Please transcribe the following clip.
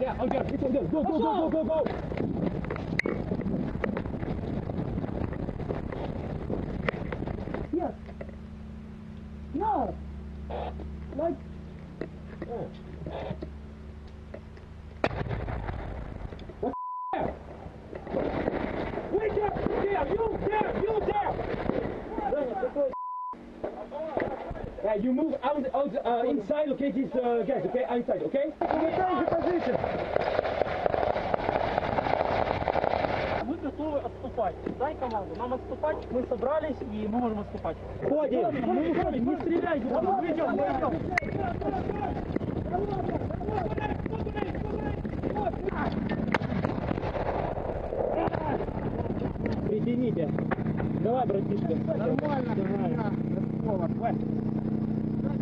Yeah, I'm down. Go, go, go, go, go, go, go. Yes. No. Like. Oh. What? Wake up! Damn you! Damn you! Uh, you move out, out uh, inside, okay, this uh, guys, okay, outside, okay? Change position. Мы готовы отступать. Дай команду. Нам отступать. Мы собрались и мы можем отступать. Ходим. Мы уходим. Не стреляйте. Мы идем. Мы идем. Притяните. Давай, братишка. Нормально. Давай. Давай.